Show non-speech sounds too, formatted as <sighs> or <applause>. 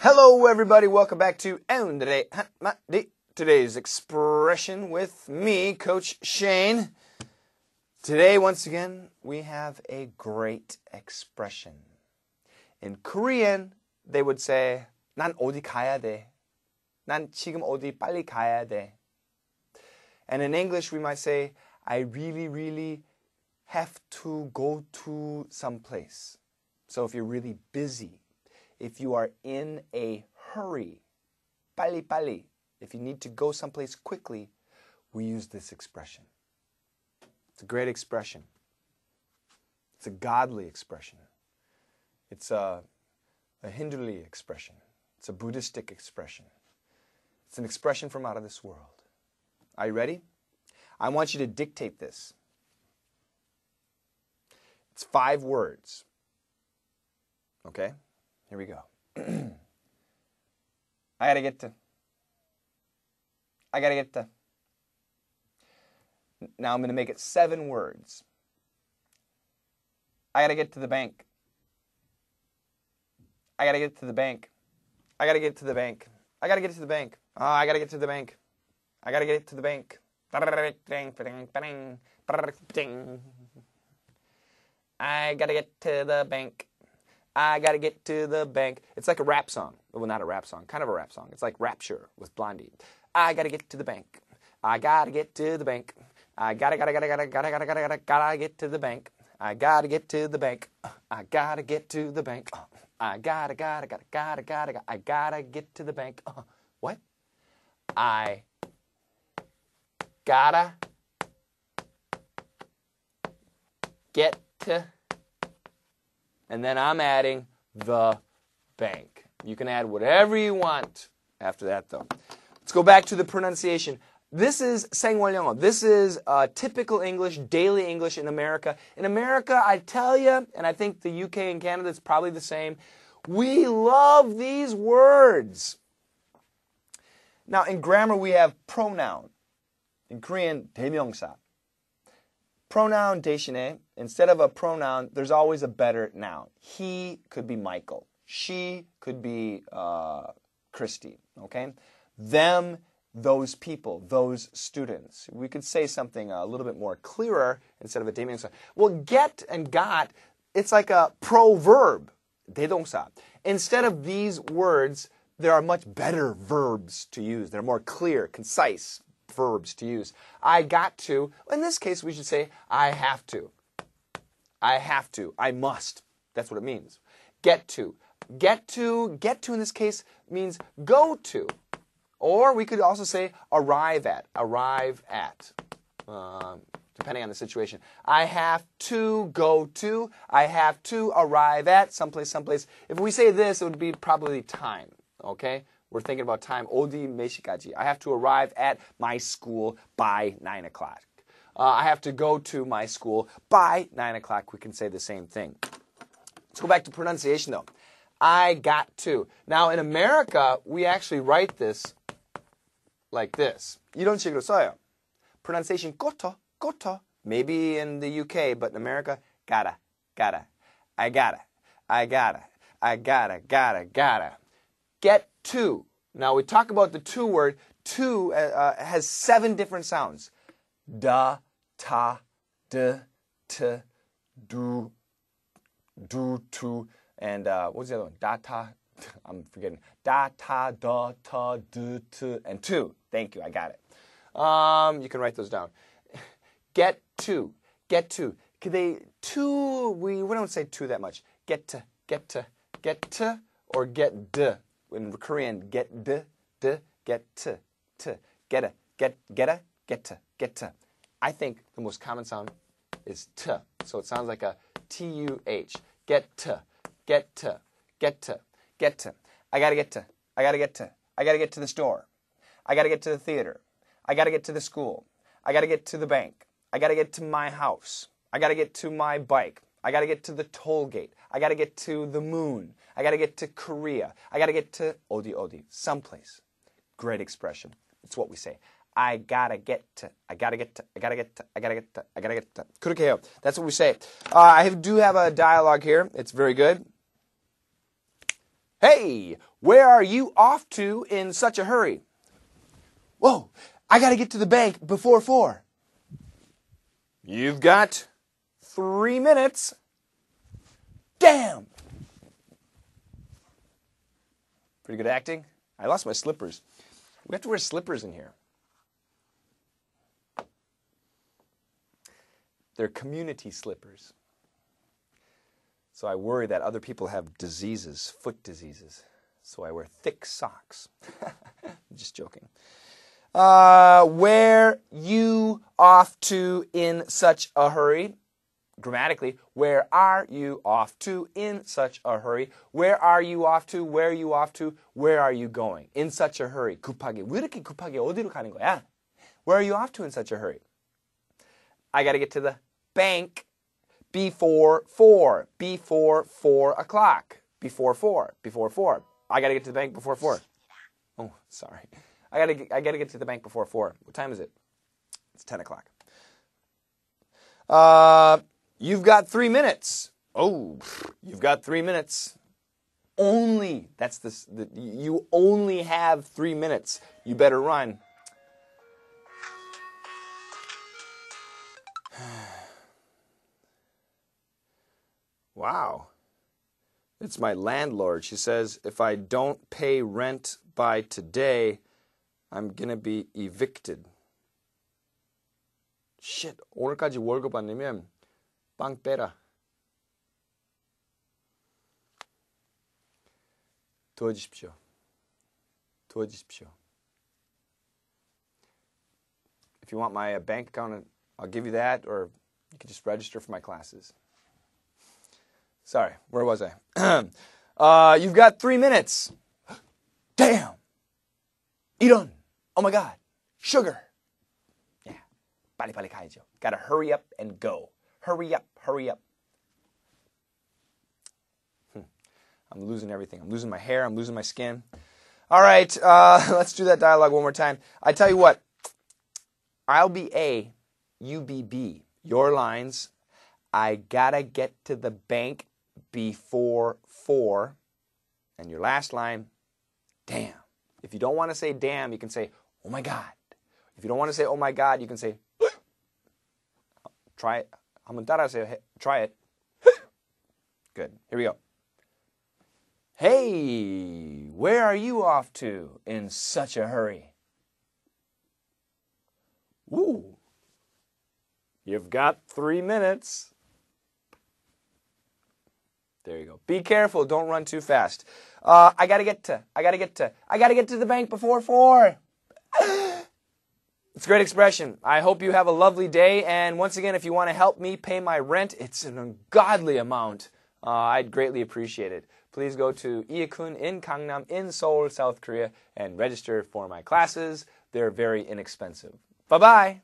Hello, everybody. Welcome back to 오늘의 한마디. Today's expression with me, Coach Shane. Today, once again, we have a great expression. In Korean, they would say, 난 어디 가야 돼. 난 지금 어디 빨리 가야 돼. And in English, we might say, I really, really have to go to some place. So if you're really busy, if you are in a hurry, pali pali, if you need to go someplace quickly, we use this expression. It's a great expression. It's a godly expression. It's a, a Hinduli expression. It's a Buddhistic expression. It's an expression from out of this world. Are you ready? I want you to dictate this. It's five words. Okay? Here we go. <clears throat> I gotta get to. I gotta get to. Now I'm gonna make it seven words. I gotta get to the bank. I gotta get to the bank. I gotta get to the bank. I gotta get to the bank. Oh, I gotta get to the bank. I gotta get to the bank. I gotta get to the bank. I gotta get to the bank. It's like a rap song. Well, not a rap song, kind of a rap song. It's like Rapture with Blondie. I gotta get to the bank. I gotta get to the bank. I gotta, gotta, gotta, gotta, gotta, gotta, gotta, gotta, gotta get to the bank. I gotta get to the bank. I gotta get to the bank. I gotta, gotta, gotta, gotta, gotta, gotta I gotta get to the bank. What? I gotta get to and then I'm adding the bank. You can add whatever you want after that, though. Let's go back to the pronunciation. This is 생활영어. This is uh, typical English, daily English in America. In America, I tell you, and I think the UK and Canada is probably the same, we love these words. Now, in grammar, we have pronoun. In Korean, 대명사 pronoun 대신에 instead of a pronoun, there's always a better noun. He could be Michael. She could be uh, Christy. Okay, them, those people, those students. We could say something a little bit more clearer instead of a 대명사. Well, get and got, it's like a proverb. 대동사. Instead of these words, there are much better verbs to use. They're more clear, concise, verbs to use. I got to. In this case, we should say, I have to. I have to. I must. That's what it means. Get to. Get to. Get to in this case means go to. Or we could also say arrive at. Arrive at. Um, depending on the situation. I have to go to. I have to arrive at someplace, someplace. If we say this, it would be probably time. Okay? We're thinking about time. 어디 몇 시까지? I have to arrive at my school by 9 o'clock. Uh, I have to go to my school by 9 o'clock. We can say the same thing. Let's go back to pronunciation though. I got to. Now in America, we actually write this like this. 이런 식으로 써요. Pronunciation gotta, gotta. Maybe in the UK, but in America, gotta, gotta. I gotta, I gotta, I gotta, gotta, gotta. Get to. Now we talk about the two word. Two uh, uh, has seven different sounds. Da, ta, de, t, do, do, to, and uh, what's the other one? Da, ta. <laughs> I'm forgetting. Da, ta, da, ta, do, to, and two. Thank you. I got it. Um, you can write those down. <laughs> Get to. Get to. Could they two? We we don't say two that much. Get to. Get to. Get to or get de in Korean, get d, d, get t, t, get a, get, get a, get to, get to. I think the most common sound is t. So it sounds like a T-U-H. Get to, get to, get to, get to. I gotta get to, I gotta get to, I gotta get to the store. I gotta get to the theater. I gotta get to the school. I gotta get to the bank. I gotta get to my house. I gotta get to my bike. I got to get to the toll gate. I got to get to the moon. I got to get to Korea. I got to get to odi odi, someplace. Great expression. It's what we say. I gotta get to. I gotta get to. I gotta get to. I gotta get to. I gotta get to. Kurukeo. That's what we say. Uh, I have, do have a dialogue here. It's very good. Hey, where are you off to in such a hurry? Whoa, I gotta get to the bank before four. You've got three minutes. Damn. Pretty good acting. I lost my slippers. We have to wear slippers in here. They're community slippers. So I worry that other people have diseases, foot diseases. So I wear thick socks. <laughs> Just joking. Uh, where you off to in such a hurry? Grammatically, where are you off to in such a hurry? Where are you off to? Where are you off to? Where are you going? In such a hurry. 급하게. 왜 이렇게 급하게 어디로 가는 거야? Where are you off to in such a hurry? I got to get to the bank before four. Before four o'clock. Before four. Before four. I got to get to the bank before four. Oh, sorry. I gotta I gotta get to the bank before four. What time is it? It's ten o'clock. Uh, you've got three minutes. Oh, you've got three minutes. Only that's the, the you only have three minutes. You better run. <sighs> wow. It's my landlord. She says if I don't pay rent by today, I'm gonna be evicted. shit, 오늘까지 월급 안 내면 빵 빼라. 도와주십시오. 도와주십시오. If you want my bank account, I'll give you that, or you can just register for my classes. Sorry, where was I? <clears throat> uh, you've got three minutes. Damn! 이런! Oh my God, sugar. Yeah, 빨리빨리 가야죠. Gotta hurry up and go. Hurry up, hurry up. Hmm. I'm losing everything. I'm losing my hair. I'm losing my skin. All right, uh, <laughs> let's do that dialogue one more time. I tell you what, I'll be A, you be B. Your lines, I gotta get to the bank before four. And your last line, damn. If you don't want to say damn, you can say, oh my God. If you don't want to say, oh my God, you can say, <laughs> try it. 한번 따라하세요. Try it. <laughs> Good. Here we go. Hey, where are you off to in such a hurry? Ooh. You've got three minutes. There you go. Be careful. Don't run too fast. Uh, I gotta get to. I gotta get to. I gotta get to the bank before four. It's a great expression. I hope you have a lovely day. And once again, if you want to help me pay my rent, it's an ungodly amount. Uh, I'd greatly appreciate it. Please go to Iakun in Gangnam in Seoul, South Korea, and register for my classes. They're very inexpensive. Bye bye.